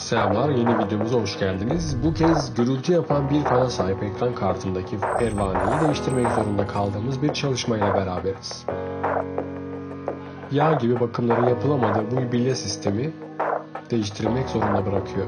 Selamlar, yeni videomuza hoş geldiniz. Bu kez gürültü yapan bir fana sahip ekran kartındaki pervaneyi değiştirmek zorunda kaldığımız bir çalışmayla beraberiz. Yağ gibi bakımları yapılamadığı bu bilye sistemi değiştirilmek zorunda bırakıyor.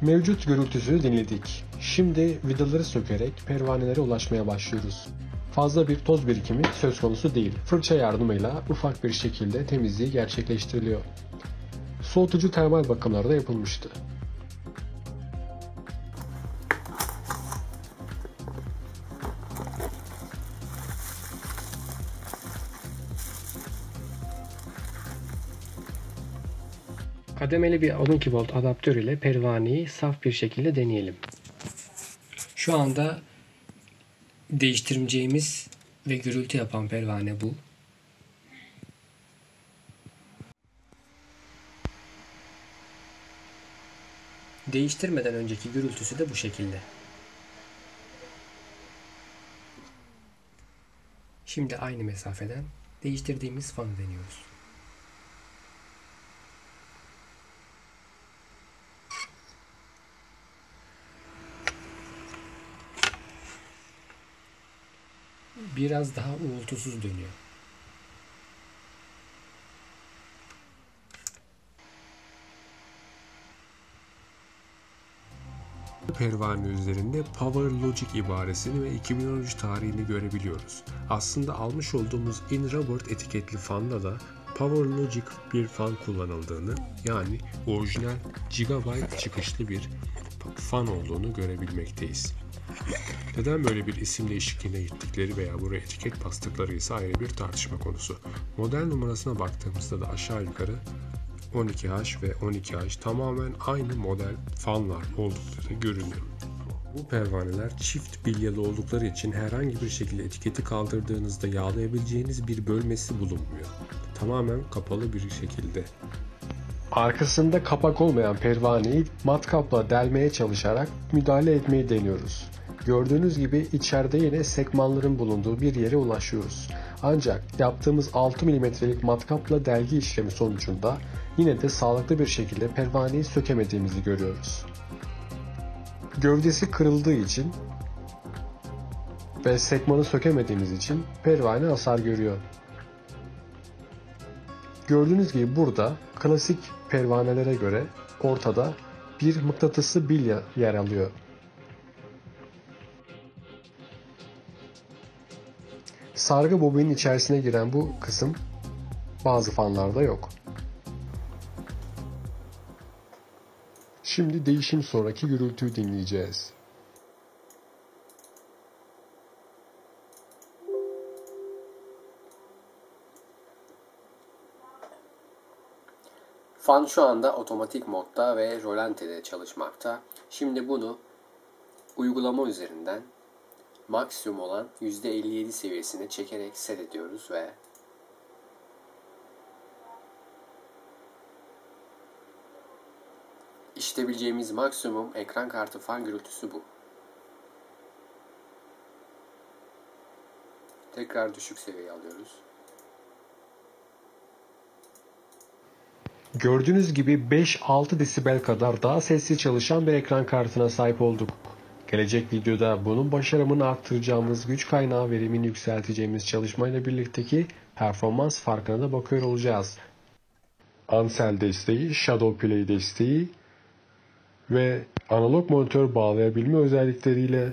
Mevcut gürültüsü dinledik. Şimdi vidaları sökerek pervanelere ulaşmaya başlıyoruz. Fazla bir toz birikimi söz konusu değil. Fırça yardımıyla ufak bir şekilde temizliği gerçekleştiriliyor. Soğutucu termal bakımları da yapılmıştı. Kademeli bir 12 volt adaptör ile pervaneyi saf bir şekilde deneyelim. Şu anda değiştireceğimiz ve gürültü yapan pervane bu. Değiştirmeden önceki gürültüsü de bu şekilde. Şimdi aynı mesafeden değiştirdiğimiz fanı deniyoruz. Biraz daha uğultusuz dönüyor. Pervane üzerinde Power Logic ibaresini ve 2013 tarihini görebiliyoruz. Aslında almış olduğumuz In Robert etiketli fanda da Power Logic bir fan kullanıldığını yani orijinal Gigabyte çıkışlı bir fan olduğunu görebilmekteyiz. Neden böyle bir isim değişikliğine gittikleri veya buraya etiket bastıkları ise ayrı bir tartışma konusu. Model numarasına baktığımızda da aşağı yukarı 12H ve 12H tamamen aynı model fanlar oldukları görünüyor. Bu pervaneler çift bilyalı oldukları için herhangi bir şekilde etiketi kaldırdığınızda yağlayabileceğiniz bir bölmesi bulunmuyor. Tamamen kapalı bir şekilde. Arkasında kapak olmayan pervaneyi matkapla delmeye çalışarak müdahale etmeyi deniyoruz. Gördüğünüz gibi içeride yine sekmanların bulunduğu bir yere ulaşıyoruz. Ancak yaptığımız 6 mm'lik matkapla delgi işlemi sonucunda yine de sağlıklı bir şekilde pervaneyi sökemediğimizi görüyoruz. Gövdesi kırıldığı için ve sekmanı sökemediğimiz için pervane hasar görüyor. Gördüğünüz gibi burada klasik pervanelere göre ortada bir mıknatısı bilya yer alıyor. Sargı bobinin içerisine giren bu kısım bazı fanlarda yok. Şimdi değişim sonraki gürültüyü dinleyeceğiz. Fan şu anda otomatik modda ve rolantede çalışmakta. Şimdi bunu uygulama üzerinden maksimum olan %57 seviyesine çekerek set ediyoruz ve işitebileceğimiz maksimum ekran kartı fan gürültüsü bu. Tekrar düşük seviye alıyoruz. Gördüğünüz gibi 5-6 desibel kadar daha sessiz çalışan bir ekran kartına sahip olduk. Gelecek videoda bunun başarımını arttıracağımız güç kaynağı verimini yükselteceğimiz çalışmayla birlikteki performans farkına da bakıyor olacağız. Ansel desteği, Shadow Play desteği ve analog monitör bağlayabilme özellikleriyle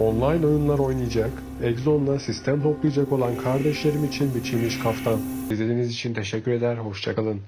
online oyunlar oynayacak, Exon'la sistem toplayacak olan kardeşlerim için biçilmiş kaftan. İzlediğiniz için teşekkür eder, hoşçakalın.